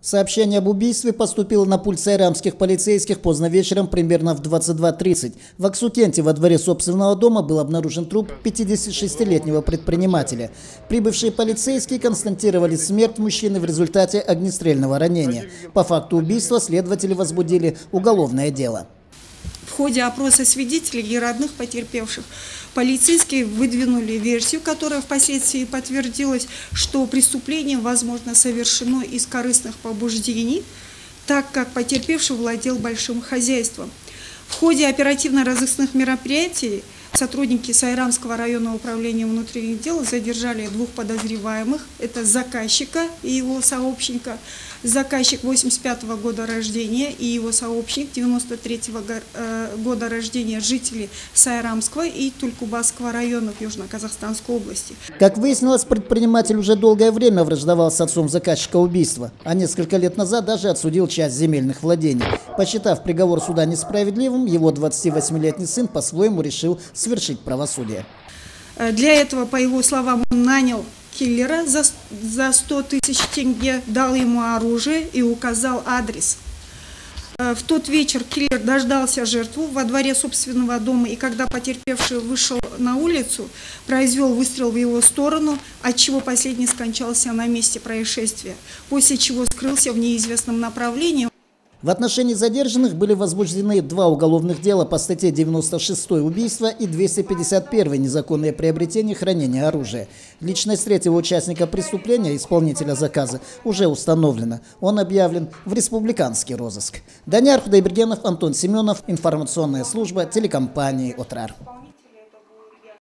Сообщение об убийстве поступило на пульт сайрамских полицейских поздно вечером, примерно в 22.30. В Аксукенте во дворе собственного дома был обнаружен труп 56-летнего предпринимателя. Прибывшие полицейские констатировали смерть мужчины в результате огнестрельного ранения. По факту убийства следователи возбудили уголовное дело. Ходе опроса свидетелей и родных потерпевших полицейские выдвинули версию, которая впоследствии подтвердилась, что преступление, возможно, совершено из корыстных побуждений, так как потерпевший владел большим хозяйством. В ходе оперативно-розыскных мероприятий Сотрудники Сайрамского районного управления внутренних дел задержали двух подозреваемых. Это заказчика и его сообщника. Заказчик 85 -го года рождения и его сообщник 93 -го э, года рождения жители Сайрамского и Тулькубасского районов Южно-Казахстанской области. Как выяснилось, предприниматель уже долгое время враждовал с отцом заказчика убийства, а несколько лет назад даже отсудил часть земельных владений. Посчитав приговор суда несправедливым, его 28-летний сын по-своему решил свершить правосудие. Э, для этого, по его словам, он нанял киллера за, за 100 тысяч тенге, дал ему оружие и указал адрес. Э, в тот вечер киллер дождался жертву во дворе собственного дома, и когда потерпевший вышел на улицу, произвел выстрел в его сторону, от чего последний скончался на месте происшествия, после чего скрылся в неизвестном направлении. В отношении задержанных были возбуждены два уголовных дела по статье 96 убийства и 251 незаконное приобретение и хранение оружия. Личность третьего участника преступления, исполнителя заказа, уже установлена. Он объявлен в республиканский розыск. Даниар Худайбергенов, Антон Семенов, информационная служба телекомпании «Отрар».